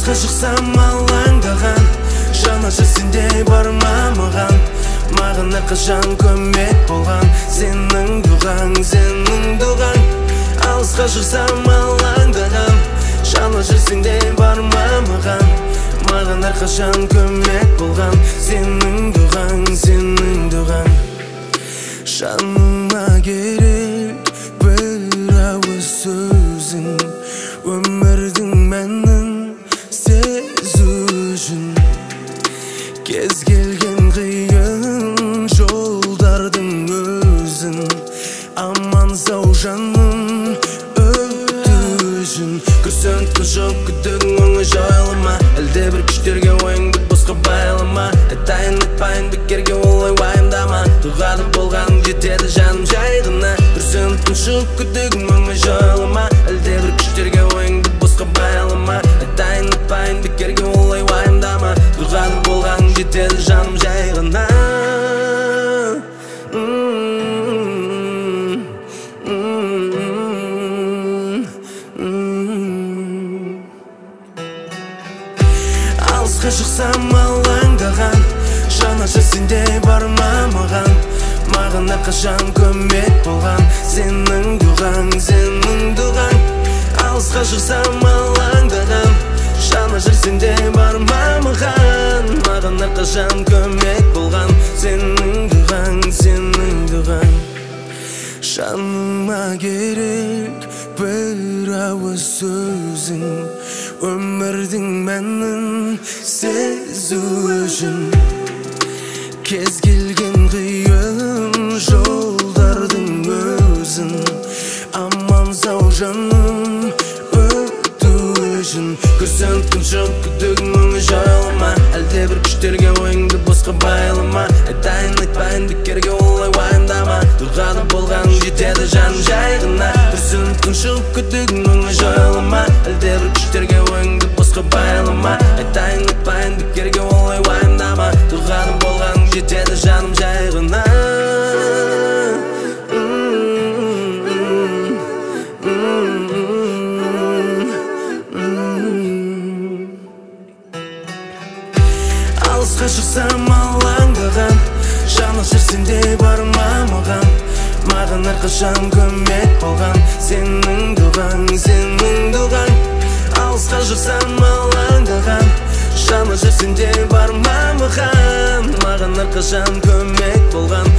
алысқа шықсам алаңдаған жанашыр сендей бар ма маған. Маған әрқашан көмек болған сенің дұғаң сенің дұғаң алысқа шықсам алаңдаған жанашыр сендей бар ма маған. Маған әрқашан көмек болған кез келген қиын жолдардың өзін аман сау жаным өту үшін күрсініп тыншып күдігің алысқа шықсам алаңдаған. Жанашыр сендей бар ма маған. Маған әрқашан көмек болған. Сенің дұғаң сенің дұғаң алысқа шықсам алаңдаған. Жанашыр сендей бар ма маған. Маған әрқашан көмек болған. Сенің дұғаң сенің дұғаң жаныма керек бір ауыз сөзің. Өмірдің мәнін сезу үшін кез келген қиын жолдардың өзін аман сау жаным өту үшін күрсініп тыншып күдігің жойыла әлде бір күштерге ойыңды босқа байлама айтайын айтпайын бекерге алысқа шықсам алаңдаған. Жанашыр сендей бар ма маған маған әрқашан көмек болған. Сенің дұғаң сенің дұғаң алысқа шықсам алаңдаған. Жанашыр сендей бар ма маған маған әрқашан көмек болған.